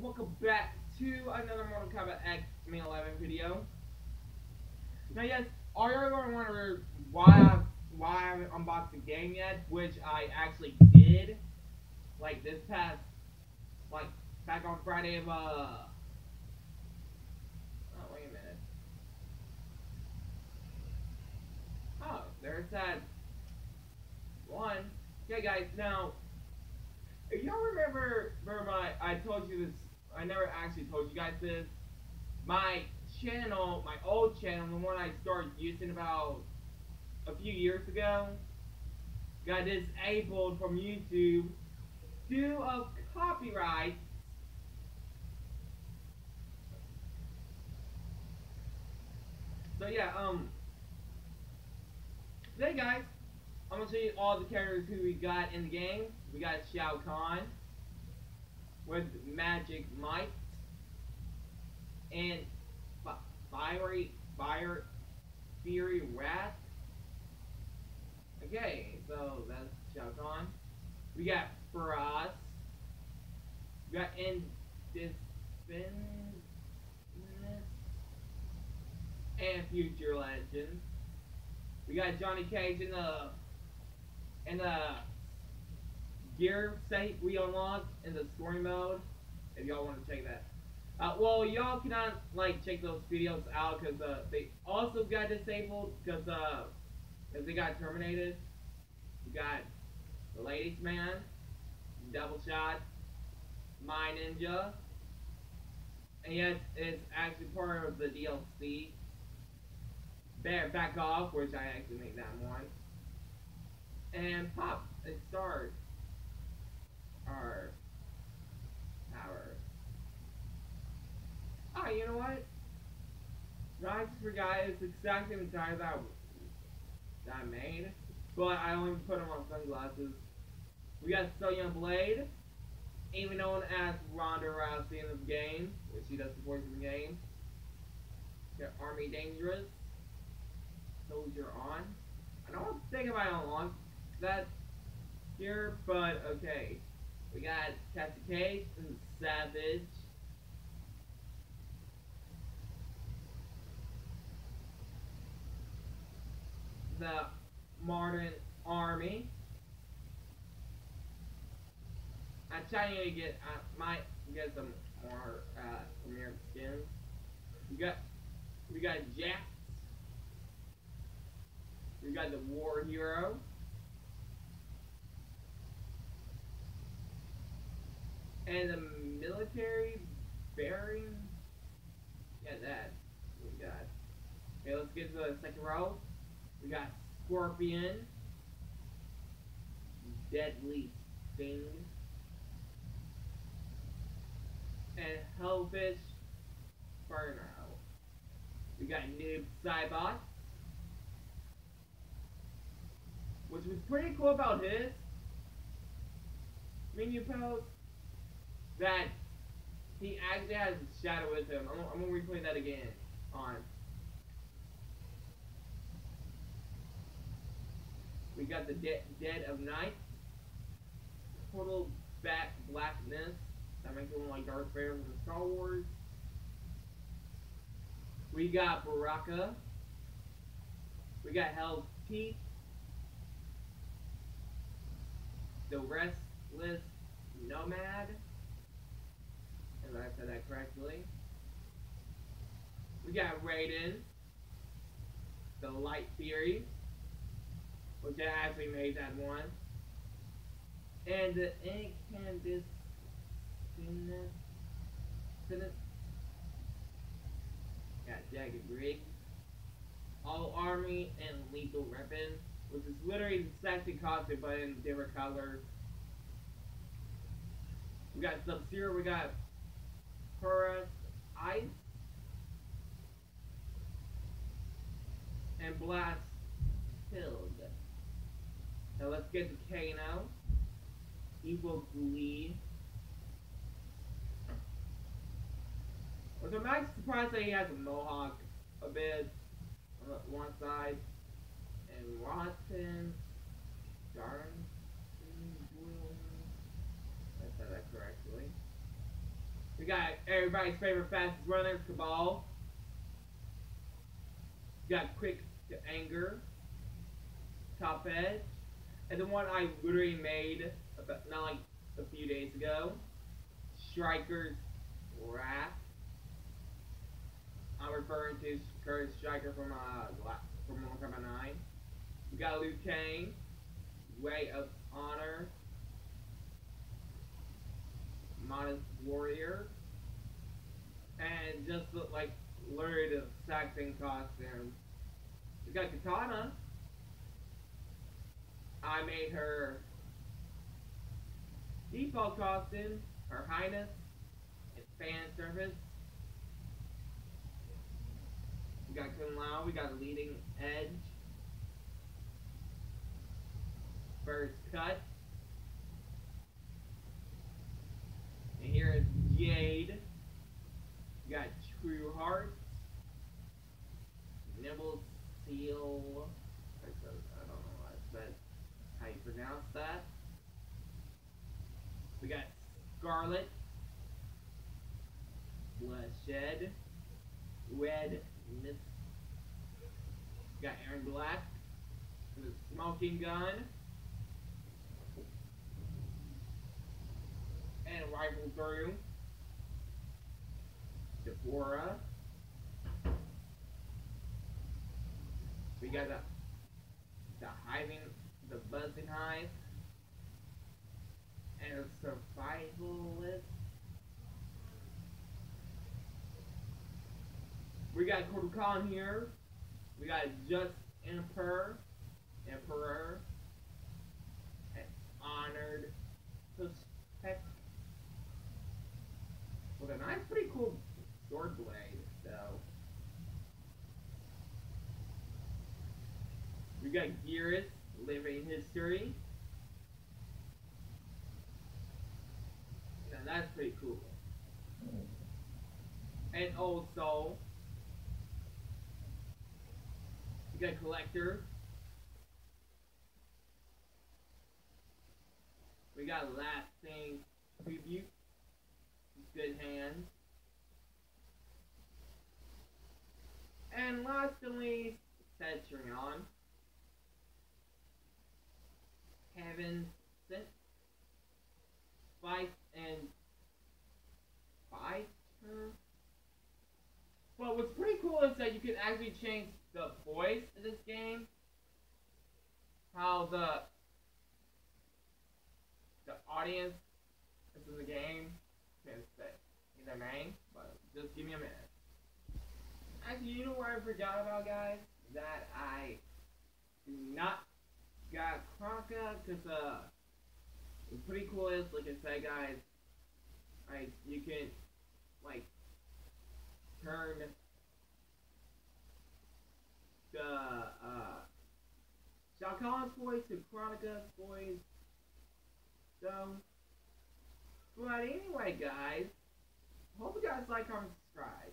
welcome back to another Mortal Kombat X May 11 video. Now, yes, are you ever wondering why I why I haven't unboxed the game yet? Which I actually did, like this past, like back on Friday of uh. Oh wait a minute. Oh, there's that one. Okay, guys. Now, if y'all remember, remember my, I told you this. I never actually told you guys this. My channel, my old channel, the one I started using about a few years ago, got disabled from YouTube due of copyright. So yeah, um, today guys, I'm gonna show you all the characters who we got in the game. We got Shao Kahn with Magic Might and Fiery Fire Fury Wrath. Okay, so that's Shao Kahn. We got Faraz. We got Indispen and Future Legends. We got Johnny Cage in the in the gear set we unlocked in the story mode. If y'all want to check that. Uh, well, y'all cannot like check those videos out because uh, they also got disabled because uh, cause they got terminated. You got the Ladies Man, Double Shot, My Ninja, and yes, it's actually part of the DLC. Bear Back Off, which I actually made that one and pop and start our power. Oh, you know what? Not for guys exactly the size that, that I made, but I only put them on sunglasses. We got Sonya Blade, even known as Ronda Rousey in this game, which she does voice in the game. Got Army Dangerous, Soldier On. I don't think if I unlocked that here, but okay. We got Cage and Savage. The Martin Army. I'm trying to get, I might get some more uh, premier skins. We got, we got Jax. We got the War Hero. And the military bearing. Yeah, that. We got. Okay, let's get to the second row. We got Scorpion. Deadly Sting. And Hellfish Inferno. We got Noob Saibot. Which was pretty cool about his menu post that he actually has shadow with him. I'm, I'm gonna replay that again on. We got the de Dead of Night, Total Bat Blackness. That makes look like Darth Vader from Star Wars. We got Baraka. We got Hell's Teeth. The Restless Nomad said that correctly. We got Raiden, the Light Fury, which I actually made that one, and the Incandescent, got Jagged Rig, All Army, and Lethal Weapon, which is literally the same costume but in different colors. We got Sub-Zero, we got Forest Ice and Blast Filled. Now let's get to Kano. Evil Glee. Was I'm actually surprised that he has a mohawk a bit on uh, one side. And Rotten Darn I said that correctly. We got everybody's favorite fastest runner, Kabal. We got Quick to Anger, Top Edge, and the one I literally made about not like a few days ago, Stryker's Wrath. I'm referring to Kurtis Stryker from uh from Mortal Kombat 9. We got Liu Kang, Way of Honor, Modest Warrior, and just like lurid of Saxon costumes. We got Kitana. I made her default costume, Her Highness, and fan service. We got Kung Lao, we got leading edge. First cut. And here is Jade. We got True Heart. Nibble Seal. I don't know what that's how you pronounce that. We got Skarlet. Bloodshed. Red Miss. We got Erron Black. The smoking gun. And rifle through. D'Vorah. We got the the hiving, the buzzing hive, and a survivalist. We got Kotal Kahn here. We got Just Emperor, Emperor, and Honored Suspect. With a nice, pretty cool sword blade, though. We got Geras, Living History. That's pretty cool. And also. We got Kollector. We got last Lasting Tribute. Good hands. And last but least, Cetrion. Heaven sent. Spice and Spice. But what's pretty cool is that you can actually change the voice in this game. How the the audience is in the game can say in their name, but just give me a minute. Actually, you know what I forgot about, guys? That I not got Kronika, because, uh, pretty cool is, like I said, guys, like, you can, like, turn the, uh, Kahn's voice to Kronika's voice, so, but anyway, guys, hope you guys like, comment, subscribe.